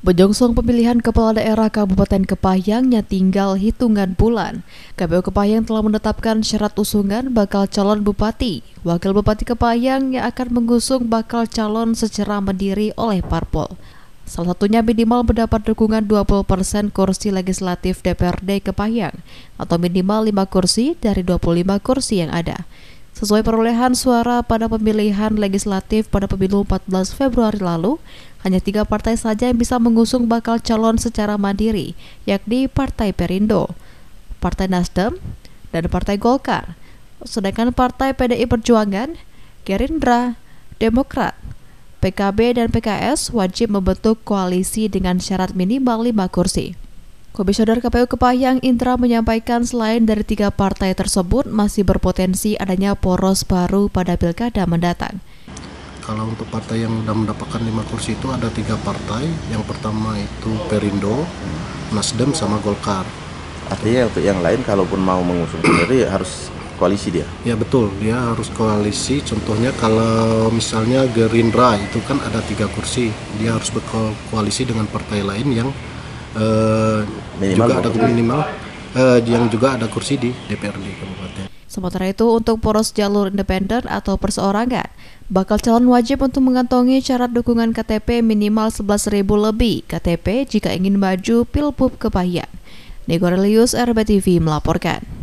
Menyongsong pemilihan kepala daerah Kabupaten Kepayangnya tinggal hitungan bulan. KPU Kepayang telah menetapkan syarat usungan bakal calon bupati. Wakil Bupati Kepayang yang akan mengusung bakal calon secara mandiri oleh parpol. Salah satunya minimal mendapat dukungan 20% kursi legislatif DPRD Kepayang atau minimal 5 kursi dari 25 kursi yang ada. Sesuai perolehan suara pada pemilihan legislatif pada pemilu 14 Februari lalu, hanya tiga partai saja yang bisa mengusung bakal calon secara mandiri, yakni Partai Perindo, Partai Nasdem, dan Partai Golkar. Sedangkan Partai PDI Perjuangan, Gerindra, Demokrat, PKB, dan PKS wajib membentuk koalisi dengan syarat minimal 5 kursi. Komisioner KPU Kepayang Indra menyampaikan selain dari tiga partai tersebut masih berpotensi adanya poros baru pada pilkada mendatang. Kalau untuk partai yang sudah mendapatkan lima kursi itu ada tiga partai. Yang pertama itu Perindo, Nasdem, sama Golkar. Artinya untuk yang lain kalaupun mau mengusung sendiri harus koalisi dia? Ya betul, dia harus koalisi. Contohnya kalau misalnya Gerindra itu kan ada tiga kursi, dia harus berkoalisi dengan partai lain yang uh, minimal juga ada minimal uh, yang juga ada kursi di DPRD kabupaten. Sementara itu untuk poros jalur independen atau perseorangan, bakal calon wajib untuk mengantongi syarat dukungan KTP minimal 11.000 lebih KTP jika ingin maju Pilpub Kepahyang. Negorelius RBTV melaporkan.